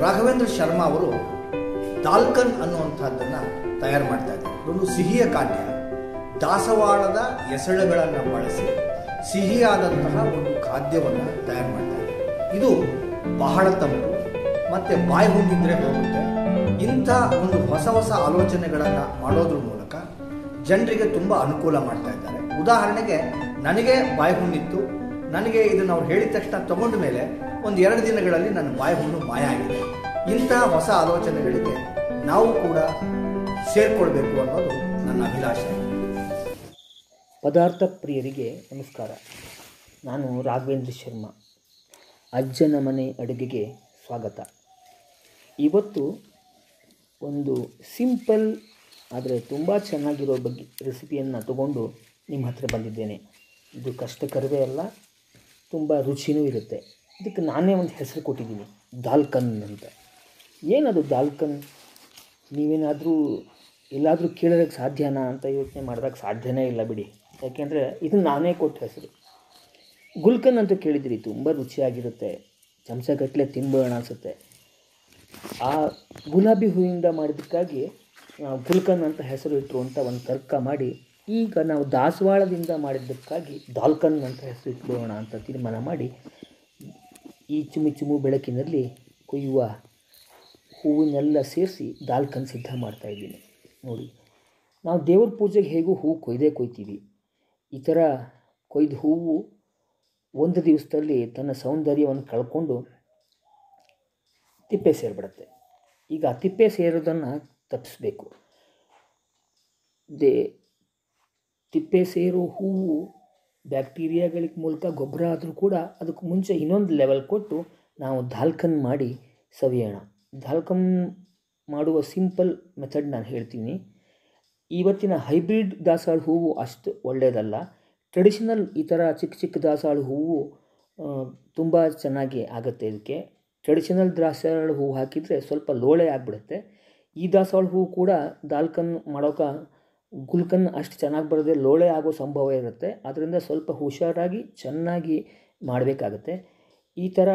ರಾಘವೇಂದ್ರ ಶರ್ಮಾ ಅವರು ದಾಲ್ಕನ್ ಅನ್ನುವಂಥದ್ದನ್ನು ತಯಾರು ಮಾಡ್ತಾ ಇದ್ದಾರೆ. ಒಂದು ಸಿಹಿಯ ಖಾದ್ಯ. ದಾಸವಾಳದ ಎಸಳುಗಳನ್ನು ಬಳಸಿ ಸಿಹಿಯಾದಂತಹ ಒಂದು ಖಾದ್ಯವನ್ನು ತಯಾರು ಮಾಡ್ತಾ ಇದ್ದಾರೆ. ಇದು ಬಹಳ ತಂಪು ಮತ್ತು ಬಾಯಿ ಹೋಗಿದ್ರೆ ಹೋಗುತ್ತೆ. ಇಂಥ ಒಂದು ಹೊಸ ಹೊಸ ಆಲೋಚನೆಗಳನ್ನು ಮಾಡೋದ್ರ ಮೂಲಕ ಜನರಿಗೆ ತುಂಬ ಅನುಕೂಲ ಮಾಡ್ತಾ ಇದ್ದಾರೆ. ಉದಾಹರಣೆಗೆ ನನಗೆ ಬಾಯಿ ಹುಣ್ಣಿತ್ತು ನನಗೆ ಇದನ್ನು ಅವ್ರು ಹೇಳಿದ ತಕ್ಷಣ ತಗೊಂಡ ಮೇಲೆ ಒಂದು ಎರಡು ದಿನಗಳಲ್ಲಿ ನನ್ನ ಬಾಯಿ ಹುಣ್ಣು ಮಾಯ ಆಗಿದೆ. ಇಂತಹ ಹೊಸ ಆಲೋಚನೆಗಳಿಗೆ ನಾವು ಕೂಡ ಸೇರ್ಕೊಳ್ಬೇಕು ಅನ್ನೋದು ನನ್ನ ಅಭಿಲಾಷೆ. ಪದಾರ್ಥ ಪ್ರಿಯರಿಗೆ ನಮಸ್ಕಾರ. ನಾನು ರಾಘವೇಂದ್ರ ಶರ್ಮಾ. ಅಜ್ಜನ ಮನೆ ಅಡುಗೆಗೆ ಸ್ವಾಗತ. ಇವತ್ತು ಒಂದು ಸಿಂಪಲ್, ಆದರೆ ತುಂಬ ಚೆನ್ನಾಗಿರೋ ಬಗ್ಗೆ ರೆಸಿಪಿಯನ್ನು ತಗೊಂಡು ನಿಮ್ಮ ಹತ್ರ ಬಂದಿದ್ದೇನೆ. ಇದು ಕಷ್ಟಕರವೇ ಅಲ್ಲ ತುಂಬ ರುಚಿನೂ ಇರುತ್ತೆ. ಇದಕ್ಕೆ ನಾನೇ ಒಂದು ಹೆಸರು ಕೊಟ್ಟಿದ್ದೀನಿ, ದಾಲ್ಕನ್ ಅಂತ. ಏನದು ದಾಲ್ಕನ್? ನೀವೇನಾದರೂ ಎಲ್ಲಾದರೂ ಕೇಳೋದಕ್ಕೆ ಸಾಧ್ಯನಾ ಅಂತ ಯೋಚನೆ ಮಾಡಿದಾಗ ಸಾಧ್ಯನೇ ಇಲ್ಲ ಬಿಡಿ. ಯಾಕೆಂದರೆ ಇದು ನಾನೇ ಕೊಟ್ಟ ಹೆಸರು. ಗುಲ್ಕನ್ ಅಂತ ಕೇಳಿದಿರಿ, ತುಂಬ ರುಚಿಯಾಗಿರುತ್ತೆ. ಚಮಚಗಟ್ಟಲೆ ತಿನ್ಬೋಣ ಅನಿಸುತ್ತೆ. ಆ ಗುಲಾಬಿ ಹೂವಿಂದ ಮಾಡಿದ್ದಕ್ಕಾಗಿ ಗುಲ್ಕನ್ ಅಂತ ಹೆಸರು ಇಟ್ಟರು ಅಂತ ಒಂದು ತರ್ಕ ಮಾಡಿ ಈಗ ನಾವು ದಾಸವಾಳದಿಂದ ಮಾಡಿದ್ದಕ್ಕಾಗಿ ದಾಲ್ಕನ್ ಅಂತ ಹೆಸರು ಇಟ್ಕೊಳ್ಳೋಣ ಅಂತ ತೀರ್ಮಾನ ಮಾಡಿ ಈ ಚುಮು ಚುಮು ಬೆಳಕಿನಲ್ಲಿ ಕೊಯ್ಯುವ ಹೂವನ್ನೆಲ್ಲ ಸೇರಿಸಿ ದಾಲ್ಕನ್ ಸಿದ್ಧ ಮಾಡ್ತಾಯಿದ್ದೀನಿ ನೋಡಿ, ನಾವು ದೇವ್ರ ಪೂಜೆಗೆ ಹೇಗೂ ಹೂವು ಕೊಯ್ದೇ ಕೊಯ್ತೀವಿ. ಈ ಥರ ಕೊಯ್ದು ಹೂವು ಒಂದು ದಿವಸದಲ್ಲಿ ತನ್ನ ಸೌಂದರ್ಯವನ್ನು ಕಳ್ಕೊಂಡು ತಿಪ್ಪೆ ಸೇರಿಬಿಡುತ್ತೆ. ಈಗ ತಿಪ್ಪೆ ಸೇರೋದನ್ನು ತಪ್ಪಿಸ್ಬೇಕು. ದೇ ತಿಪ್ಪೆ ಸೇರೋ, ಹೂವು, ಬ್ಯಾಕ್ಟೀರಿಯಾಗಳಿಗೆ ಮೂಲಕ ಗೊಬ್ಬರ ಆದರೂ ಕೂಡ ಅದಕ್ಕೆ ಮುಂಚೆ ಇನ್ನೊಂದು ಲೆವೆಲ್ ಕೊಟ್ಟು ನಾವು ದಾಲ್ಕನ್ ಮಾಡಿ ಸವಿಯೋಣ. ದಾಲ್ಕನ್ ಮಾಡುವ ಸಿಂಪಲ್ ಮೆಥಡ್ ನಾನು ಹೇಳ್ತೀನಿ. ಇವತ್ತಿನ ಹೈಬ್ರಿಡ್ ದಾಸಾಳ ಹೂವು ಅಷ್ಟು ಒಳ್ಳೆಯದಲ್ಲ ಟ್ರೆಡಿಷನಲ್ ಈ ಥರ ಚಿಕ್ಕ ಚಿಕ್ಕ ದಾಸಾಳ ಹೂವು ತುಂಬ ಚೆನ್ನಾಗಿ ಆಗುತ್ತೆ ಇದಕ್ಕೆ. ಟ್ರೆಡಿಷನಲ್ ದಾಸಾಳ ಹೂವು ಹಾಕಿದರೆ ಸ್ವಲ್ಪ ಲೋಳೆ ಆಗಿಬಿಡುತ್ತೆ. ಈ ದಾಸವಾಳ ಹೂವು ಕೂಡ ದಾಲ್ಕನ್ ಮಾಡೋಕೆ ಗುಲ್ಕನ್ ಅಷ್ಟು ಚೆನ್ನಾಗಿ ಬರದೆ ಲೋಳೆ ಆಗೋ ಸಂಭವ ಇರುತ್ತೆ. ಅದರಿಂದ ಸ್ವಲ್ಪ ಹುಷಾರಾಗಿ ಚೆನ್ನಾಗಿ ಮಾಡಬೇಕಾಗತ್ತೆ. ಈ ಥರ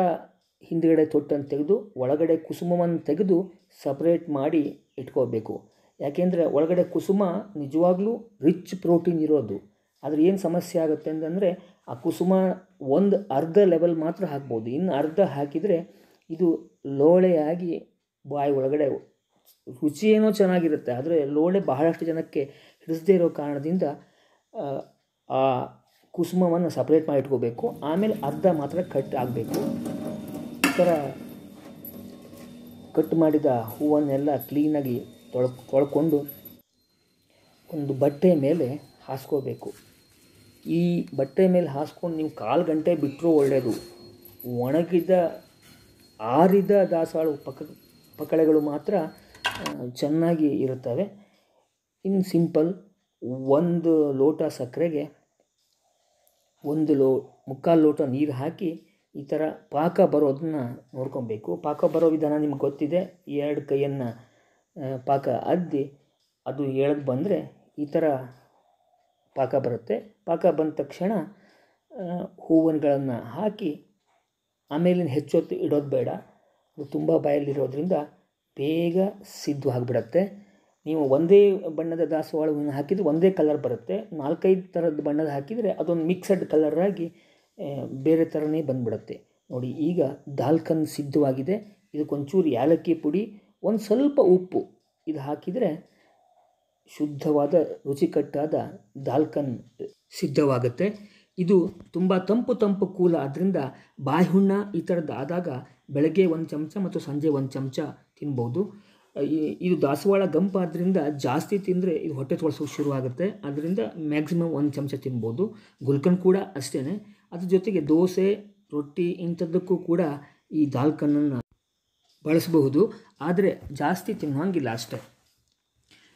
ಹಿಂದ್ಗಡೆ ತೊಟ್ಟನ್ನು ತೆಗೆದು, ಒಳಗಡೆ ಕುಸುಮವನ್ನು ತೆಗೆದು ಸಪ್ರೇಟ್ ಮಾಡಿ ಇಟ್ಕೋಬೇಕು. ಯಾಕೆಂದರೆ ಒಳಗಡೆ ಕುಸುಮ ನಿಜವಾಗ್ಲೂ ರಿಚ್ ಪ್ರೋಟೀನ್ ಇರೋದು. ಆದರೆ ಏನು ಸಮಸ್ಯೆ ಆಗುತ್ತೆ ಅಂತಂದರೆ ಆ ಕುಸುಮ ಒಂದು ಅರ್ಧ ಲೆವೆಲ್ ಮಾತ್ರ ಹಾಕ್ಬೋದು. ಇನ್ನು ಅರ್ಧ ಹಾಕಿದರೆ ಇದು ಲೋಳೆಯಾಗಿ ಬಾಯಿ ಒಳಗಡೆ ರುಚಿ ಏನೋ ಚೆನ್ನಾಗಿರುತ್ತೆ, ಆದರೆ ಲೋಳೆ ಬಹಳಷ್ಟು ಜನಕ್ಕೆ ಹಿಡಿಸದೇ ಇರೋ ಕಾರಣದಿಂದ, ಆ ಕುಸುಮವನ್ನು ಸಪ್ರೇಟ್ ಮಾಡಿ ಇಟ್ಕೋಬೇಕು ಆಮೇಲೆ ಅರ್ಧ ಮಾತ್ರ ಕಟ್ ಆಗಬೇಕು. ಈ ಥರ ಕಟ್ ಮಾಡಿದ ಹೂವನ್ನೆಲ್ಲ ಕ್ಲೀನಾಗಿ ತೊಳ್ ತೊಳ್ಕೊಂಡು ಒಂದು ಬಟ್ಟೆ ಮೇಲೆ ಹಾಸ್ಕೋಬೇಕು. ಈ ಬಟ್ಟೆ ಮೇಲೆ ಹಾಸ್ಕೊಂಡು ನೀವು ಕಾಲು ಗಂಟೆ ಬಿಟ್ಟರೂ ಒಳ್ಳೆಯದು ಒಣಗಿದ, ಆರಿದ ದಾಸವಾಳ ಪಕ, ಪಕಳೆಗಳು ಮಾತ್ರ ಚೆನ್ನಾಗಿ ಇರುತ್ತವೆ. ಇನ್ನು ಸಿಂಪಲ್ ಒಂದು ಲೋಟ ಸಕ್ಕರೆಗೆ ಒಂದು ಲೋ, ಮುಕ್ಕಾಲು ಲೋಟ ನೀರು ಹಾಕಿ ಈ ಥರ ಪಾಕ ಬರೋದನ್ನ ನೋಡ್ಕೊಬೇಕು. ಪಾಕ ಬರೋ ವಿಧಾನ ನಿಮ್ಗೆ ಗೊತ್ತಿದೆ, ಎರಡು ಕೈಯನ್ನು ಪಾಕ ಅದ್ದಿ ಅದು ಎಳೆದು ಬಂದರೆ ಈ ಥರ ಪಾಕ ಬರುತ್ತೆ. ಪಾಕ ಬಂದ ತಕ್ಷಣ ಹೂವನ್ಗಳನ್ನು ಹಾಕಿ ಆಮೇಲಿನ ಹೆಚ್ಚೊತ್ತು ಇಡೋದು ಬೇಡ. ಅದು ತುಂಬ ಬಾಯಲ್ಲಿರೋದ್ರಿಂದ ಬೇಗ ಸಿದ್ಧವಾಗಿಬಿಡತ್ತೆ ನೀವು ಒಂದೇ ಬಣ್ಣದ ದಾಸವಾಳವನ್ನು ಹಾಕಿದರೆ ಒಂದೇ ಕಲರ್ ಬರುತ್ತೆ. ನಾಲ್ಕೈದು ಥರದ ಬಣ್ಣದ ಹಾಕಿದರೆ ಅದೊಂದು ಮಿಕ್ಸಡ್ ಕಲರಾಗಿ ಬೇರೆ ಥರನೇ ಬಂದ್ಬಿಡುತ್ತೆ. ನೋಡಿ, ಈಗ ದಾಲ್ಕನ್ ಸಿದ್ಧವಾಗಿದೆ. ಇದಕ್ಕೊಂಚೂರು ಏಲಕ್ಕಿ ಪುಡಿ, ಒಂದು ಸ್ವಲ್ಪ ಉಪ್ಪು ಇದು ಹಾಕಿದರೆ ಶುದ್ಧವಾದ, ರುಚಿಕಟ್ಟಾದ ದಾಲ್ಕನ್ ಸಿದ್ಧವಾಗುತ್ತೆ. ಇದು ತುಂಬ ತಂಪು ತಂಪು ಕೂಲ ಆದ್ದರಿಂದ ಬಾಯಿ ಹುಣ್ಣ ಈ ಥರದ್ದು ಆದಾಗ ಬೆಳಗ್ಗೆ ಒಂದು ಚಮಚ ಮತ್ತು ಸಂಜೆ ಒಂದು ಚಮಚ ತಿನ್ಬೋದು. ಇದು ದಾಸವಾಳ ಗಂಪಾದ್ರಿಂದ ಜಾಸ್ತಿ ತಿಂದರೆ ಇದು ಹೊಟ್ಟೆ ತೊಳ್ಸೋಕೆ ಶುರುವಾಗುತ್ತೆ ಅದರಿಂದ ಮ್ಯಾಕ್ಸಿಮಮ್ ಒಂದು ಚಮಚ ತಿನ್ಬೋದು. ಗುಲ್ಕನ್ ಕೂಡ ಅಷ್ಟೇ ಅದ್ರ ಜೊತೆಗೆ ದೋಸೆ, ರೊಟ್ಟಿ ಇಂಥದ್ದಕ್ಕೂ ಕೂಡ ಈ ದಾಲ್ಕನನ್ನು ಬಳಸಬಹುದು. ಆದರೆ ಜಾಸ್ತಿ ತಿನ್ನೋಂಗಿಲ್ಲ ಅಷ್ಟೇ.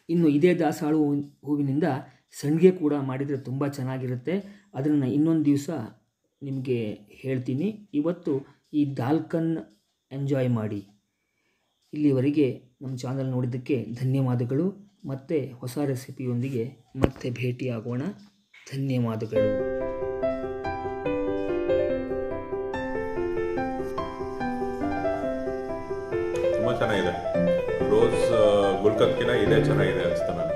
ಇನ್ನು ಇದೇ ದಾಸಾಳು ಹೂವಿನಿಂದ ಸಂಡಿಗೆ ಕೂಡ ಮಾಡಿದರೆ ತುಂಬ ಚೆನ್ನಾಗಿರುತ್ತೆ. ಅದನ್ನು ಇನ್ನೊಂದು ದಿವಸ ನಿಮಗೆ ಹೇಳ್ತೀನಿ. ಇವತ್ತು ಈ ದಾಲ್ಕನ್ ಎಂಜಾಯ್ ಮಾಡಿ. ಇಲ್ಲಿವರೆಗೆ ನಮ್ಮ ಚಾನಲ್ ನೋಡಿದ್ದಕ್ಕೆ ಧನ್ಯವಾದಗಳು. ಮತ್ತೆ ಹೊಸ ರೆಸಿಪಿಯೊಂದಿಗೆ ಮತ್ತೆ ಭೇಟಿಯಾಗೋಣ. ಧನ್ಯವಾದಗಳು. ತುಂಬ ಚೆನ್ನಾಗಿದೆ. ರೋಸ್ ಗುಲ್ಕತ್ಕಿನ ಇದೇ ಚೆನ್ನಾಗಿದೆ ಅನಿಸ್ತಾನೆ